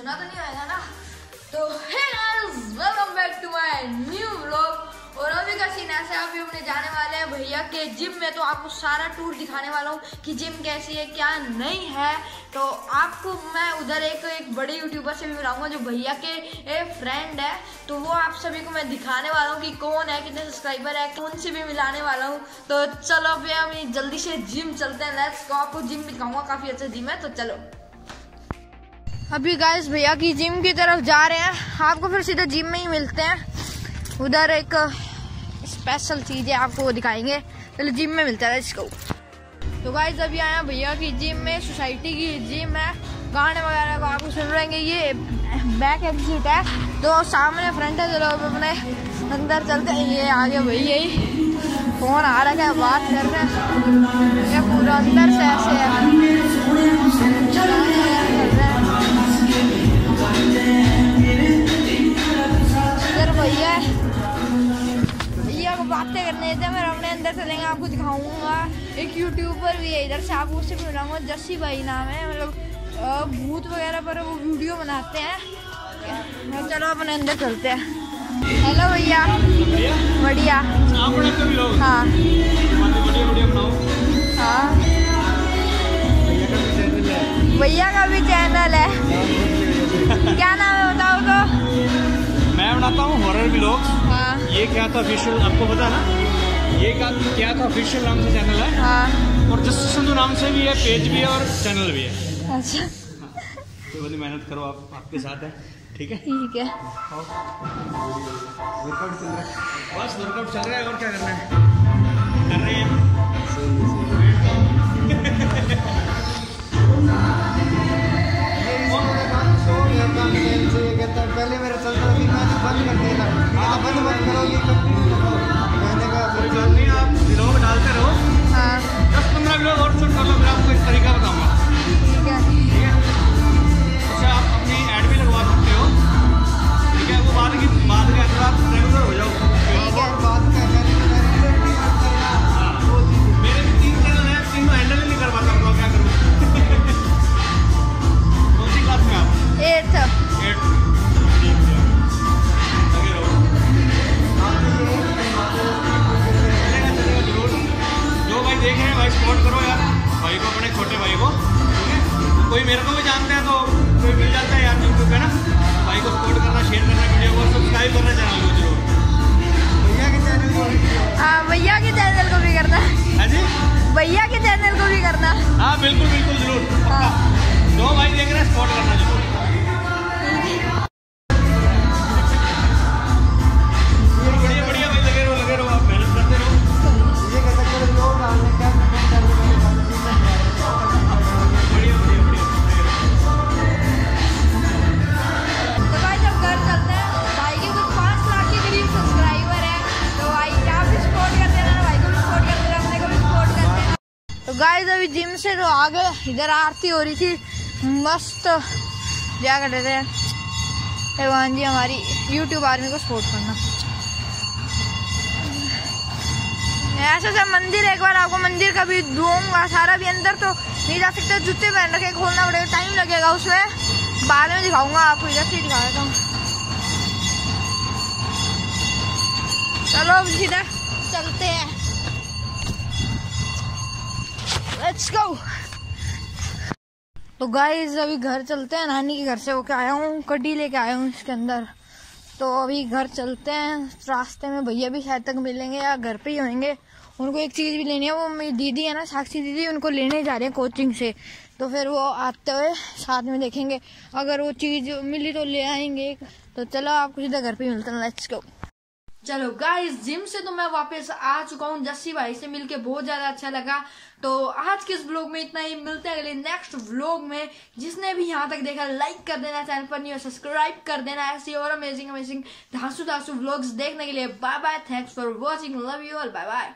सुना तो नहीं आएगा ना? तो hey guys welcome back to my new vlog और अभी का सीन ऐसा है, अभी हमने जाने वाले हैं भैया के जिम में। तो आपको सारा टूर दिखाने वाला हूँ कि जिम कैसी है, क्या नहीं है। तो आपको मैं उधर एक एक बड़े यूट्यूबर से भी मिलाऊँगा जो भैया के एक फ्रेंड है। तो वो आप सभी को मैं दिखाने वाला हूँ कि कौन है, कितने सब्सक्राइबर है, कौन से भी मिलाने वाला हूँ। तो चलो अभी हम जल्दी से जिम चलते हैं। लेट्स को आपको जिम दिखाऊँगा, काफ़ी अच्छा जिम है तो चलो। अभी गाइस भैया की जिम की तरफ़ जा रहे हैं। आपको फिर सीधा जिम में ही मिलते हैं। उधर एक स्पेशल चीज़ है, आपको वो दिखाएँगे। चलो जिम में मिलता है इसको तो गाइस अभी हैं भैया की जिम में सोसाइटी की जिम है। गाने वगैरह को आपको सुन रहेंगे ये बैक एग्जिट है। तो सामने फ्रंट है, चलो अपने अंदर चलते हैं। ये आगे भैया ही। फ़ोन आ रहा है, बात कर रहे हैं। पूरा अंदर से ऐसे है। बातें करने देते हैं मैं अपने अंदर चलेंगे आपको दिखाऊँगा। एक यूट्यूबर भी है इधर से आपको उससे भी मिलाऊँगा जस्सी भाई नाम है मतलब भूत वगैरह पर वो वीडियो बनाते हैं। तो चलो अपने अंदर चलते हैं। हेलो भैया। बढ़िया। आप हो। हाँ। भैया का भी चैनल है। है। क्या नाम है बताओ तो? मैं बनाता हूँ हॉरर व्लॉग्स ये क्या था ऑफिशियल आपको पता है ना? ये क्या क्या था ऑफिशियल नाम से चैनल है? हाँ। और जस्ट संधु नाम से भी है पेज भी है और चैनल भी है। अच्छा। तो बड़ी मेहनत करो आप आपके साथ है। ठीक है? ठीक है। वर्कआउट चल रहा है। बस वर्कआउट चल रहा है और क्या करना है? कर रहे हैं। पहले मेरा चलता था फिर मैंने बंद कर दिया बंद मत करो ये कंटिन्यू रखो मैंने कोई मेरे को भी जानते हैं तो कोई मिल जाता है यार यूट्यूब पे ना। भाई को सपोर्ट करना शेयर करना वीडियो को सब्सक्राइब करना चैनल को ज़रूर। भैया के चैनल को हाँ भैया के चैनल को भी करना। हाँ जी? भैया के चैनल को भी करना। हाँ बिल्कुल बिल्कुल ज़रूर। हाँ। जो भाई देख रहे हैं सपोर्ट करना ज़रूर। गाइस, अभी जिम से तो आ गए इधर आरती हो रही थी। मस्त। क्या कर रहे थे? भगवान जी, हमारी यूट्यूब आर्मी को सपोर्ट करना। ऐसा सा मंदिर, एक बार आपको मंदिर का भी दूँगा, सारा भी अंदर तो नहीं जा सकते, जूते पहन रखे, खोलना पड़ेगा टाइम लगेगा उसमें। बाद में दिखाऊँगा आपको, इधर से दिखा देता हूँ। चलो सीधा चलते हैं। लेट्स गो तो गाइस अभी घर चलते हैं। नानी के घर से होके आया हूँ। कड्डी लेके आया हूँ इसके अंदर। तो अभी घर चलते हैं। रास्ते में भैया भी शायद तक मिलेंगे या घर पे ही होंगे। उनको एक चीज़ भी लेनी है। वो मेरी दीदी है ना, साक्षी दीदी, उनको लेने जा रहे हैं कोचिंग से। तो फिर वो आते हुए साथ में देखेंगे। अगर वो चीज़ मिली तो ले आएँगे। तो चलो आपको सीधा घर पे मिलते हैं। लेट्स गो चलो गाइस जिम से तो मैं वापस आ चुका हूँ, जस्सी भाई से मिलके बहुत ज़्यादा अच्छा लगा। तो आज के इस ब्लॉग में इतना ही, मिलते हैं अगले नेक्स्ट ब्लॉग में। जिसने भी यहाँ तक देखा लाइक कर देना, चैनल पर नहीं और सब्सक्राइब कर देना, ऐसी और अमेजिंग अमेजिंग धांसू धांसू ब्लॉग्स देखने के लिए। Bye bye thanks for watching love you all bye bye